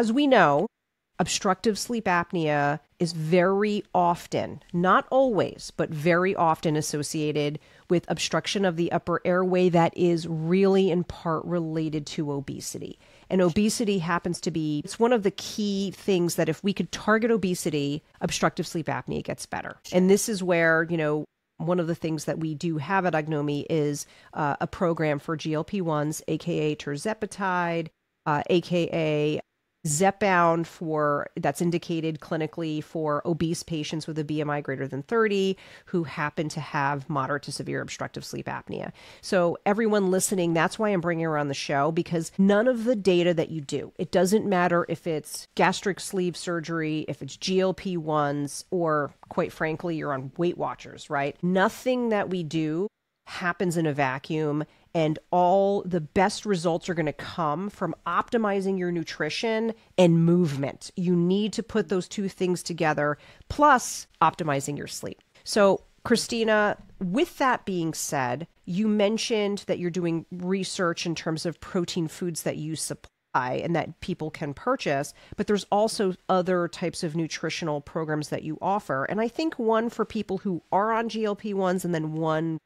as we know, obstructive sleep apnea is very often, not always, but very often associated with obstruction of the upper airway that is really in part related to obesity. And obesity happens to be it's one of the key things that if we could target obesity, obstructive sleep apnea gets better. And this is where, you know, one of the things that we do have at Ognomy is uh, a program for GLP 1s, aka tirzepatide, uh, aka Zepbound for that's indicated clinically for obese patients with a BMI greater than 30 who happen to have moderate to severe obstructive sleep apnea. So everyone listening, that's why I'm bringing her on the show because none of the data that you do, it doesn't matter if it's gastric sleeve surgery, if it's GLP-1s or quite frankly you're on Weight Watchers, right? Nothing that we do happens in a vacuum and all the best results are going to come from optimizing your nutrition and movement. You need to put those two things together, plus optimizing your sleep. So, Kristina, with that being said, you mentioned that you're doing research in terms of protein foods that you supply and that people can purchase, but there's also other types of nutritional programs that you offer. And I think one for people who are on GLP 1s and then one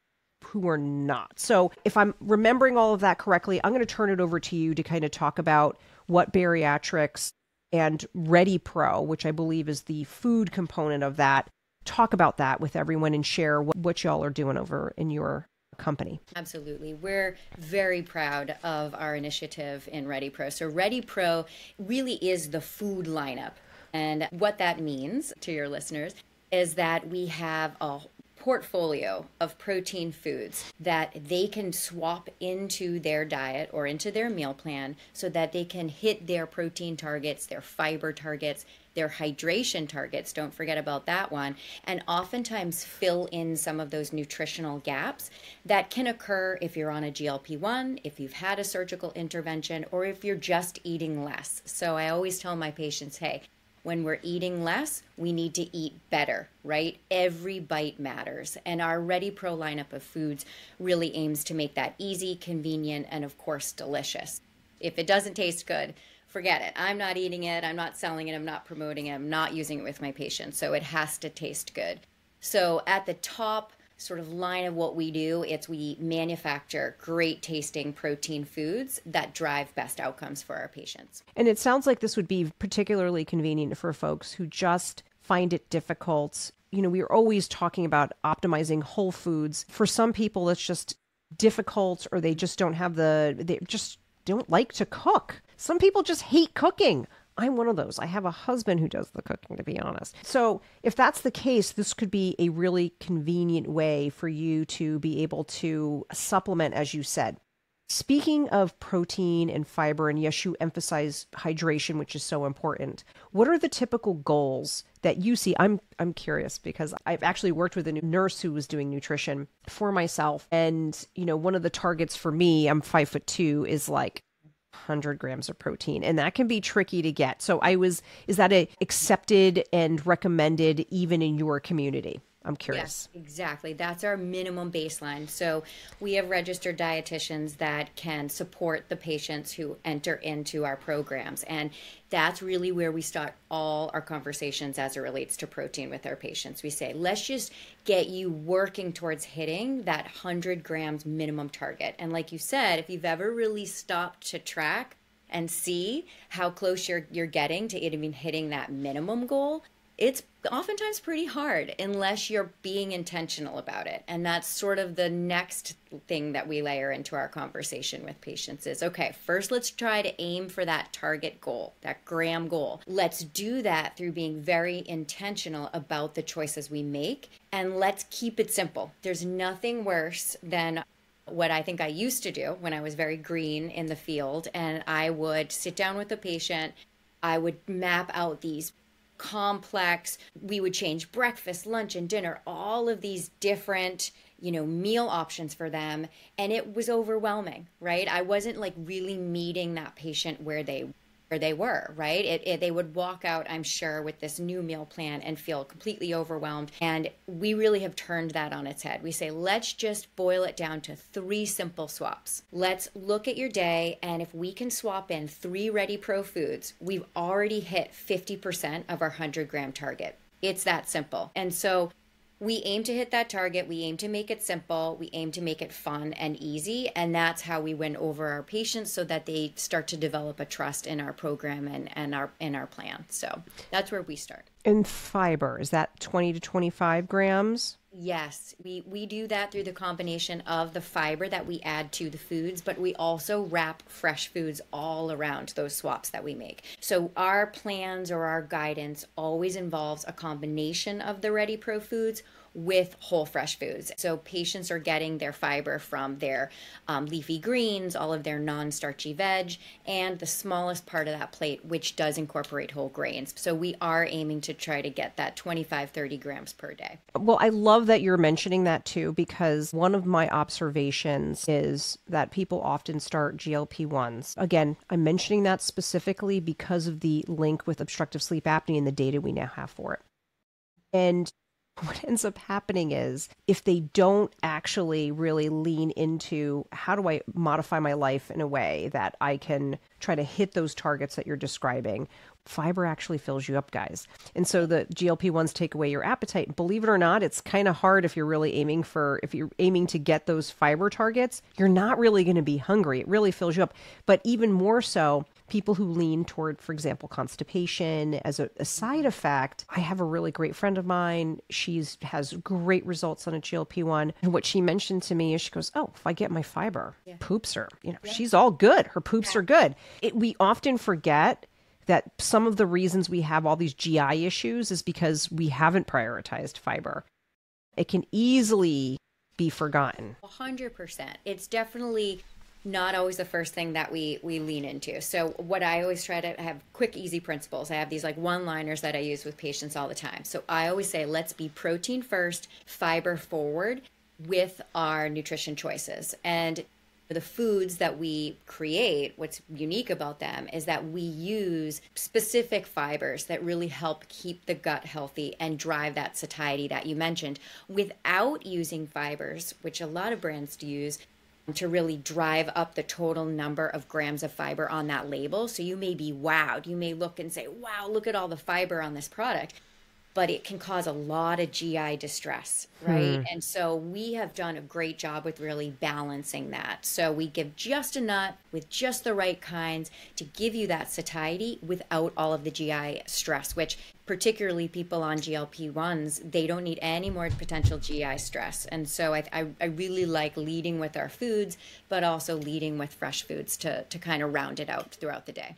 who are not. So, if I'm remembering all of that correctly, I'm going to turn it over to you to kind of talk about what bariatrics and Ready Pro, which I believe is the food component of that, talk about that with everyone and share what, what y'all are doing over in your company. Absolutely. We're very proud of our initiative in Ready Pro. So, Ready Pro really is the food lineup. And what that means to your listeners is that we have a portfolio of protein foods that they can swap into their diet or into their meal plan so that they can hit their protein targets, their fiber targets, their hydration targets. Don't forget about that one. And oftentimes fill in some of those nutritional gaps that can occur if you're on a GLP 1, if you've had a surgical intervention, or if you're just eating less. So I always tell my patients hey, when we're eating less, we need to eat better, right? Every bite matters. And our Ready Pro lineup of foods really aims to make that easy, convenient, and of course, delicious. If it doesn't taste good, forget it. I'm not eating it, I'm not selling it, I'm not promoting it, I'm not using it with my patients. So it has to taste good. So at the top, sort of line of what we do it's we manufacture great tasting protein foods that drive best outcomes for our patients. And it sounds like this would be particularly convenient for folks who just find it difficult. You know we're always talking about optimizing whole foods. For some people it's just difficult or they just don't have the they just don't like to cook. Some people just hate cooking I'm one of those. I have a husband who does the cooking, to be honest. So, if that's the case, this could be a really convenient way for you to be able to supplement, as you said. Speaking of protein and fiber, and yes, you emphasize hydration, which is so important. What are the typical goals that you see? I'm I'm curious because I've actually worked with a nurse who was doing nutrition for myself, and you know, one of the targets for me, I'm five foot two, is like 100 grams of protein and that can be tricky to get. So i was is that a accepted and recommended even in your community I'm curious. Yes, exactly. That's our minimum baseline. So we have registered dietitians that can support the patients who enter into our programs. And that's really where we start all our conversations as it relates to protein with our patients. We say, let's just get you working towards hitting that 100 grams minimum target. And like you said, if you've ever really stopped to track, and see how close you're you're getting to even hitting that minimum goal it's oftentimes pretty hard unless you're being intentional about it. And that's sort of the next thing that we layer into our conversation with patients is okay first let's try to aim for that target goal that gram goal. Let's do that through being very intentional about the choices we make. And let's keep it simple. There's nothing worse than what I think I used to do when I was very green in the field. And I would sit down with a patient. I would map out these complex. We would change breakfast, lunch, and dinner, all of these different you know meal options for them and it was overwhelming right i wasn't like really meeting that patient where they they were, right? It, it, they would walk out, I'm sure, with this new meal plan and feel completely overwhelmed. And we really have turned that on its head. We say, let's just boil it down to three simple swaps. Let's look at your day, and if we can swap in three Ready Pro foods, we've already hit 50% of our 100 gram target. It's that simple. And so we aim to hit that target. We aim to make it simple. We aim to make it fun and easy. And that's how we win over our patients so that they start to develop a trust in our program and, and our in our plan. So that's where we start. And fiber, is that 20 to 25 grams? Yes, we, we do that through the combination of the fiber that we add to the foods, but we also wrap fresh foods all around those swaps that we make. So our plans or our guidance always involves a combination of the Ready Pro foods with whole fresh foods. So patients are getting their fiber from their um, leafy greens, all of their non starchy veg, and the smallest part of that plate, which does incorporate whole grains. So we are aiming to try to get that 25, 30 grams per day. Well, I love that you're mentioning that too, because one of my observations is that people often start GLP 1s. Again, I'm mentioning that specifically because of the link with obstructive sleep apnea and the data we now have for it. And what ends up happening is if they don't actually really lean into how do I modify my life in a way that I can try to hit those targets that you're describing, fiber actually fills you up, guys. And so the GLP ones take away your appetite. Believe it or not, it's kind of hard if you're really aiming for, if you're aiming to get those fiber targets, you're not really going to be hungry. It really fills you up. But even more so, people who lean toward, for example, constipation as a, a side effect. I have a really great friend of mine. She's has great results on a GLP one, and what she mentioned to me is she goes, "Oh, if I get my fiber, yeah. poops are, you know, yeah. she's all good. Her poops yeah. are good." It, we often forget that some of the reasons we have all these GI issues is because we haven't prioritized fiber. It can easily be forgotten. 100%. It's definitely not always the first thing that we we lean into. So what I always try to have quick easy principles. I have these like one-liners that I use with patients all the time. So I always say let's be protein first, fiber forward with our nutrition choices. And the foods that we create, what's unique about them is that we use specific fibers that really help keep the gut healthy and drive that satiety that you mentioned without using fibers, which a lot of brands do use to really drive up the total number of grams of fiber on that label. So you may be wowed. You may look and say, wow, look at all the fiber on this product. But it can cause a lot of GI distress, right? Hmm. And so we have done a great job with really balancing that. So we give just enough with just the right kinds to give you that satiety without all of the GI stress, which particularly people on GLP-1s, they don't need any more potential GI stress. And so I, I, I, really like leading with our foods, but also leading with fresh foods to, to kind of round it out throughout the day.